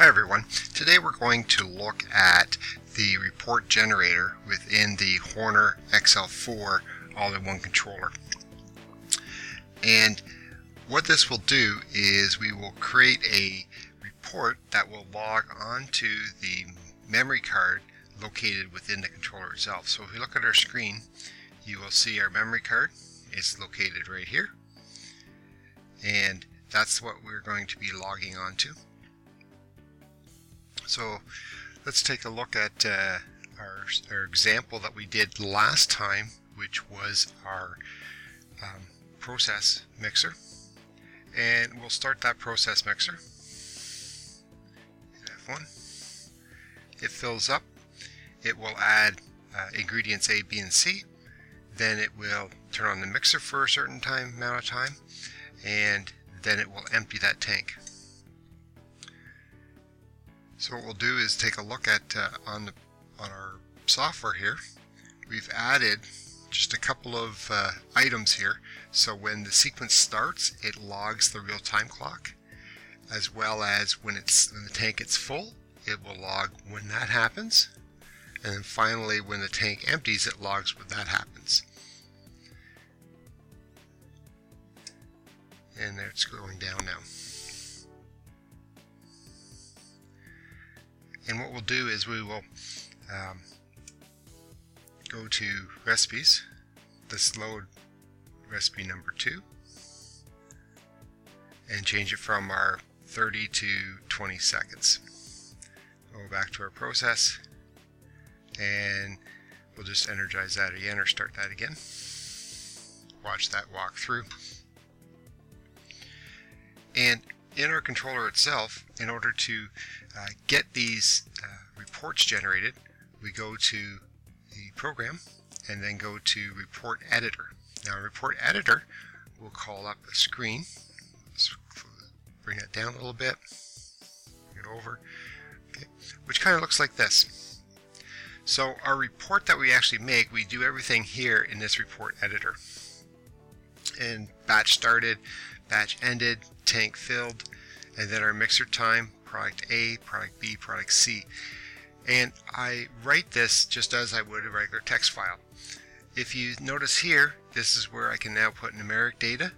Hi everyone. Today we're going to look at the report generator within the Horner XL4 all-in-one controller. And what this will do is we will create a report that will log onto the memory card located within the controller itself. So if we look at our screen, you will see our memory card is located right here. And that's what we're going to be logging onto. So let's take a look at uh, our, our, example that we did last time, which was our um, process mixer. And we'll start that process mixer. F1. It fills up. It will add uh, ingredients A, B, and C. Then it will turn on the mixer for a certain time amount of time, and then it will empty that tank. So what we'll do is take a look at uh, on the on our software here. We've added just a couple of uh, items here. So when the sequence starts, it logs the real-time clock, as well as when it's when the tank gets full, it will log when that happens, and then finally when the tank empties, it logs when that happens. And there it's going down now. And what we'll do is we will um, go to recipes, let's load recipe number two, and change it from our 30 to 20 seconds. Go back to our process, and we'll just energize that again or start that again. Watch that walk through. And in our controller itself, in order to uh, get these uh, reports generated, we go to the program and then go to report editor. Now report editor will call up a screen. Let's bring that down a little bit, it over, okay, which kind of looks like this. So our report that we actually make, we do everything here in this report editor. And batch started, batch ended, tank filled, and then our mixer time, product A, product B, product C. And I write this just as I would a regular text file. If you notice here, this is where I can now put numeric data.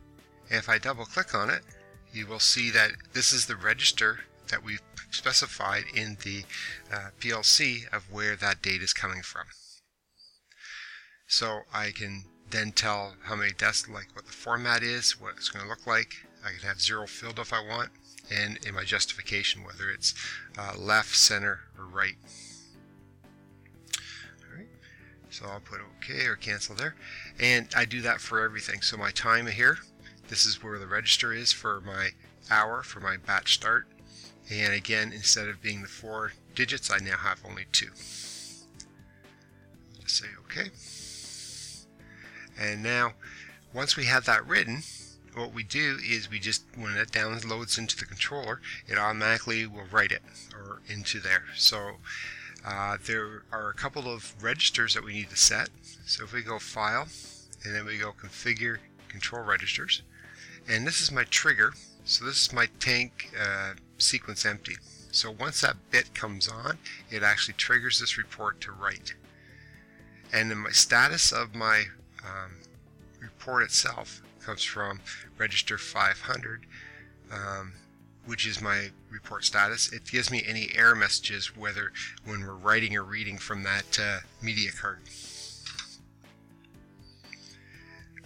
And if I double click on it, you will see that this is the register that we've specified in the uh, PLC of where that data is coming from. So I can then tell how many desks, like what the format is, what it's going to look like. I can have zero filled if I want and in my justification, whether it's uh, left, center, or right. Alright, so I'll put OK or cancel there. And I do that for everything. So my time here, this is where the register is for my hour, for my batch start. And again, instead of being the four digits, I now have only two. Just say OK. And now, once we have that written, what we do is we just, when it downloads into the controller, it automatically will write it or into there. So uh, there are a couple of registers that we need to set. So if we go File, and then we go Configure Control Registers, and this is my trigger. So this is my tank uh, sequence empty. So once that bit comes on, it actually triggers this report to write. And then my status of my um, report itself comes from register 500, um, which is my report status. It gives me any error messages, whether when we're writing or reading from that uh, media card.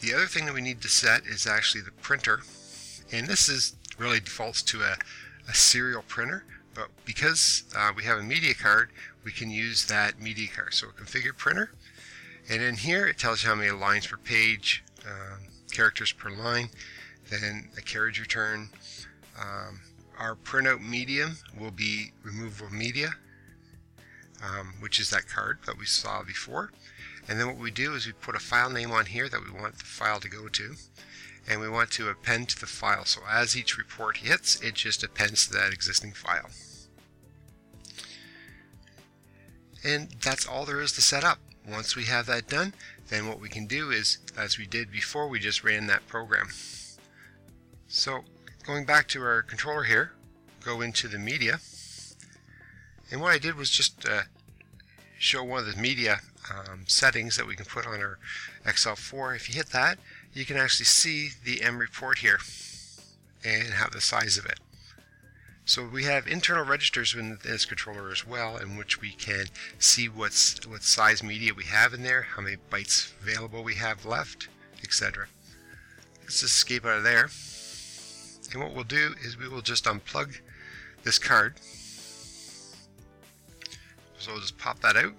The other thing that we need to set is actually the printer, and this is really defaults to a, a serial printer, but because uh, we have a media card, we can use that media card. So a configure printer, and in here it tells you how many lines per page, um, characters per line, then a carriage return. Um, our printout medium will be removable media, um, which is that card that we saw before. And then what we do is we put a file name on here that we want the file to go to. And we want to append to the file. So as each report hits, it just appends to that existing file. And that's all there is to set up. Once we have that done, then what we can do is, as we did before, we just ran that program. So going back to our controller here, go into the media, And what I did was just uh, show one of the media um, settings that we can put on our XL4. If you hit that, you can actually see the M report here and have the size of it. So we have internal registers in this controller as well, in which we can see what's what size media we have in there, how many bytes available we have left, etc. Let's just escape out of there. And what we'll do is we will just unplug this card. So we'll just pop that out.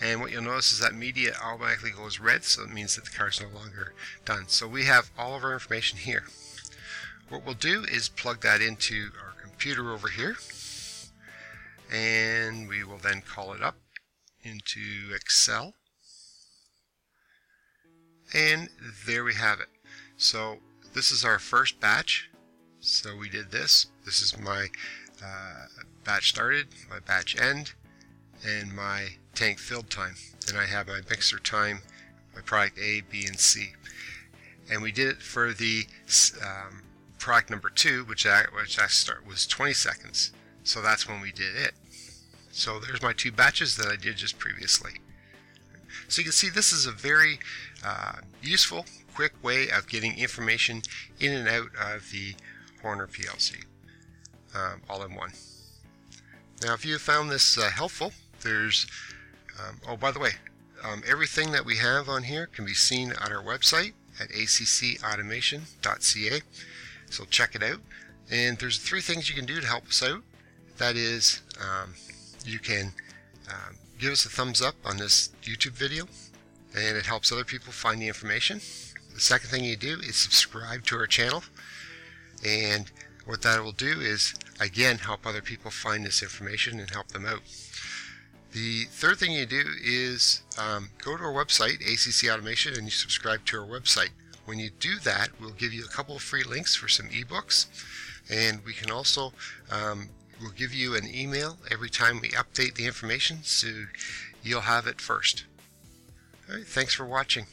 And what you'll notice is that media automatically goes red, so it means that the card is no longer done. So we have all of our information here. What we'll do is plug that into our computer over here, and we will then call it up into Excel. And there we have it. So this is our first batch. So we did this. This is my uh, batch started, my batch end, and my tank filled time. Then I have my mixer time, my product A, B, and C. And we did it for the um, product number two, which I, which I start was 20 seconds. So that's when we did it. So there's my two batches that I did just previously. So you can see this is a very uh, useful, quick way of getting information in and out of the Horner PLC um, all in one. Now if you found this uh, helpful, there's, um, oh by the way, um, everything that we have on here can be seen on our website at accautomation.ca. So check it out. And there's three things you can do to help us out. That is, um, you can um, give us a thumbs up on this YouTube video, and it helps other people find the information. The second thing you do is subscribe to our channel, and what that will do is, again, help other people find this information and help them out. The third thing you do is um, go to our website, ACC Automation, and you subscribe to our website. When you do that, we'll give you a couple of free links for some ebooks, and we can also um, we'll give you an email every time we update the information, so you'll have it first. All right, thanks for watching.